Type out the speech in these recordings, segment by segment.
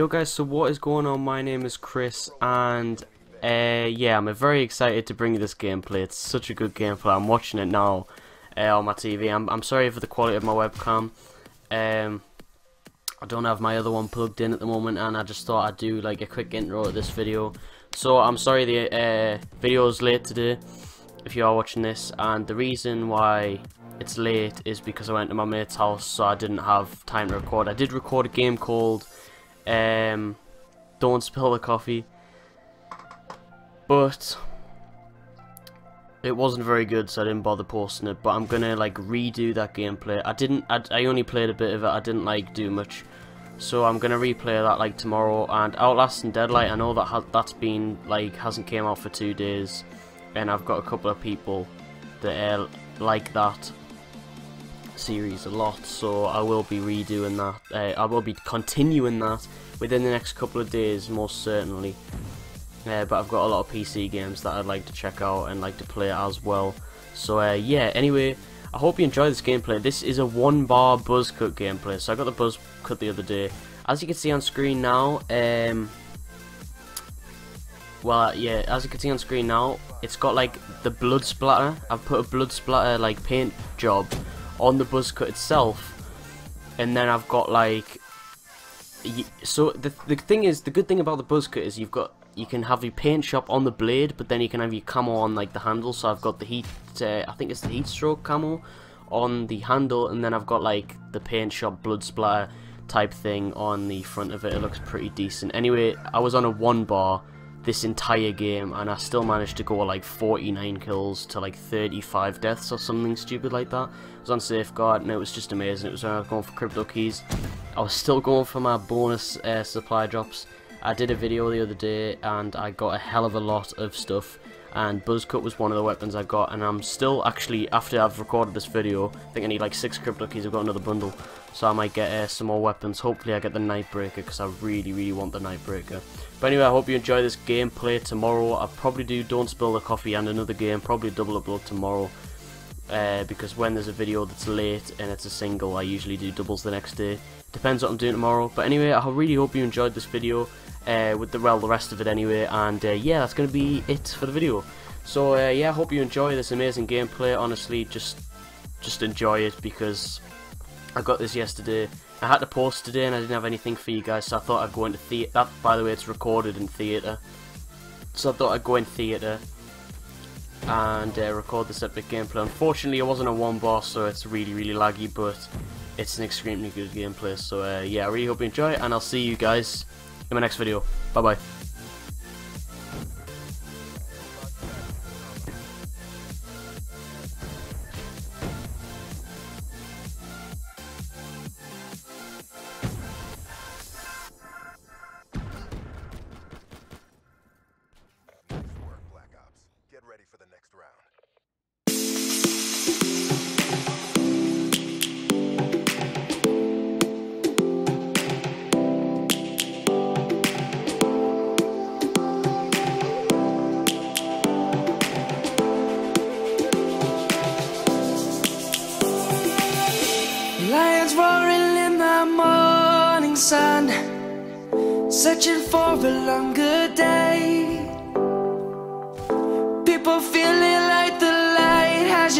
Yo guys, so what is going on? My name is Chris and uh, yeah, I'm very excited to bring you this gameplay. It's such a good gameplay. I'm watching it now uh, on my TV. I'm, I'm sorry for the quality of my webcam. Um, I don't have my other one plugged in at the moment and I just thought I'd do like a quick intro to this video. So I'm sorry the uh, video is late today if you are watching this and the reason why it's late is because I went to my mate's house so I didn't have time to record. I did record a game called um, Don't Spill the Coffee. But it wasn't very good, so I didn't bother posting it. But I'm gonna like redo that gameplay. I didn't. I, I only played a bit of it. I didn't like do much. So I'm gonna replay that like tomorrow. And Outlast and Deadlight. I know that ha that's been like hasn't came out for two days, and I've got a couple of people that uh, like that series a lot, so I will be redoing that. Uh, I will be continuing that within the next couple of days, most certainly. Uh, but I've got a lot of PC games that I'd like to check out and like to play as well. So uh, yeah, anyway, I hope you enjoy this gameplay. This is a one bar buzz cut gameplay. So I got the buzz cut the other day. As you can see on screen now, um, well, yeah, as you can see on screen now, it's got like the blood splatter. I've put a blood splatter like paint job on the buzz cut itself and then I've got like so the the thing is the good thing about the buzz cut is you've got you can have your paint shop on the blade but then you can have your camo on like the handle. So I've got the heat uh, I think it's the heat stroke camo on the handle and then I've got like the paint shop blood splatter type thing on the front of it. It looks pretty decent. Anyway I was on a one bar this entire game and I still managed to go like 49 kills to like 35 deaths or something stupid like that. I was on Safeguard and it was just amazing. It was when I was going for crypto keys. I was still going for my bonus uh, supply drops. I did a video the other day and I got a hell of a lot of stuff and Buzzcut was one of the weapons I got and I'm still actually after I've recorded this video I think I need like six crypto keys I've got another bundle. So I might get uh, some more weapons. Hopefully I get the Nightbreaker because I really really want the Nightbreaker. But anyway I hope you enjoy this gameplay tomorrow. I'll probably do Don't Spill the Coffee and another game probably double upload tomorrow. Uh, because when there's a video that's late and it's a single I usually do doubles the next day depends what I'm doing tomorrow. But anyway I really hope you enjoyed this video uh, with the well the rest of it anyway. And uh, yeah that's gonna be it for the video. So uh, yeah I hope you enjoy this amazing gameplay. Honestly just just enjoy it because I got this yesterday. I had to post today and I didn't have anything for you guys so I thought I'd go into theatre that by the way it's recorded in theatre so I thought I'd go in theatre and uh, record this epic gameplay. Unfortunately it wasn't a one boss so it's really really laggy but it's an extremely good gameplay so uh, yeah I really hope you enjoy and I'll see you guys in my next video. Bye bye.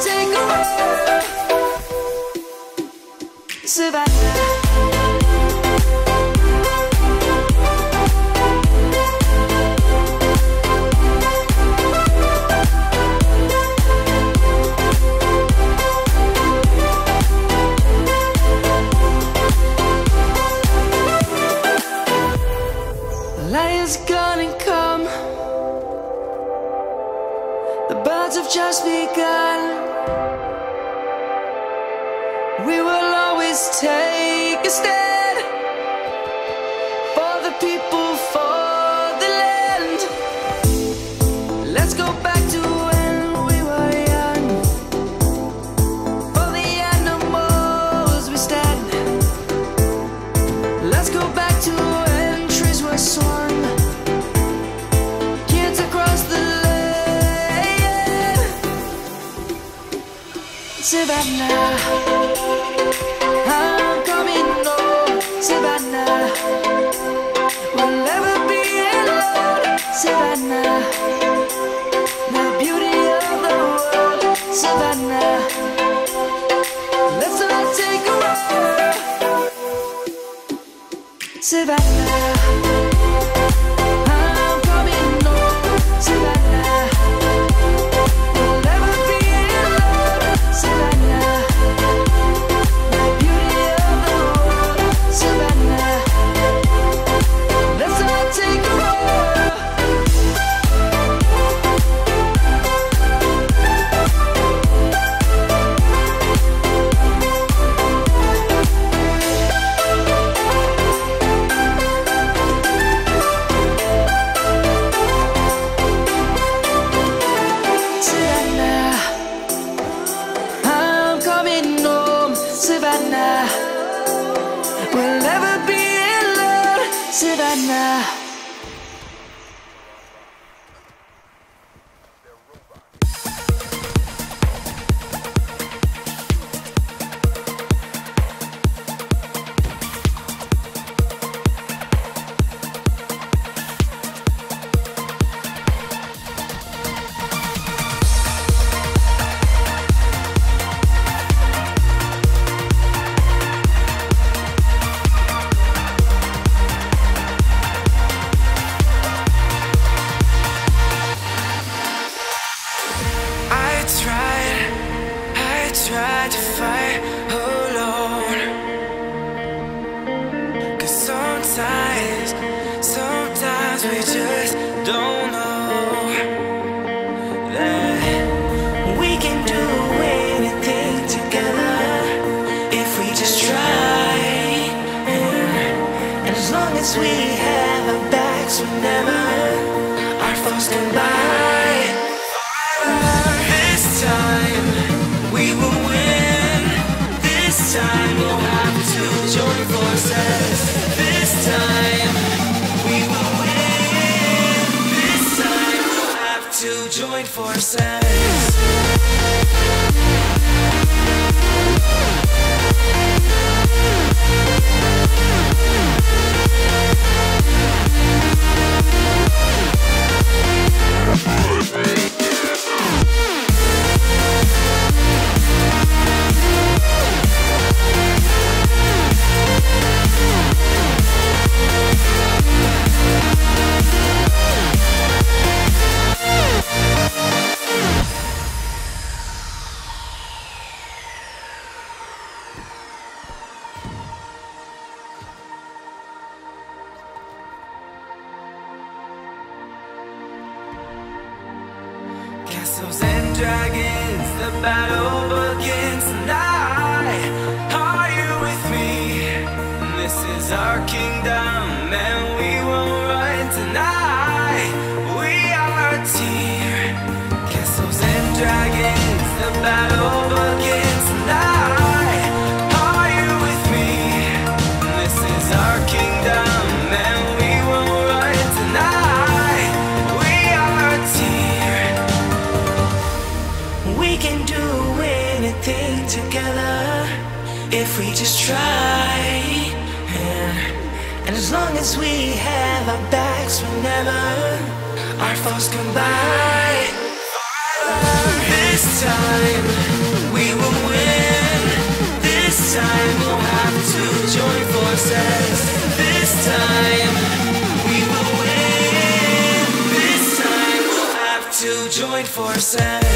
take a. Savannah. Savannah. Savannah. Sometimes, sometimes we just don't know that we can do anything together if we just try. And as long as we have our backs, whenever our foes combine. This time we will win. This time we'll have to join forces. We will win. This time we'll have to join forces. Castles and dragons, the battle begins tonight. Are you with me? This is our kingdom, and we won't run tonight. We are a team. Castles and dragons, the battle as we have our backs whenever our foes combine. This time we will win. This time we'll have to join forces. This time we will win. This time we'll have to join forces.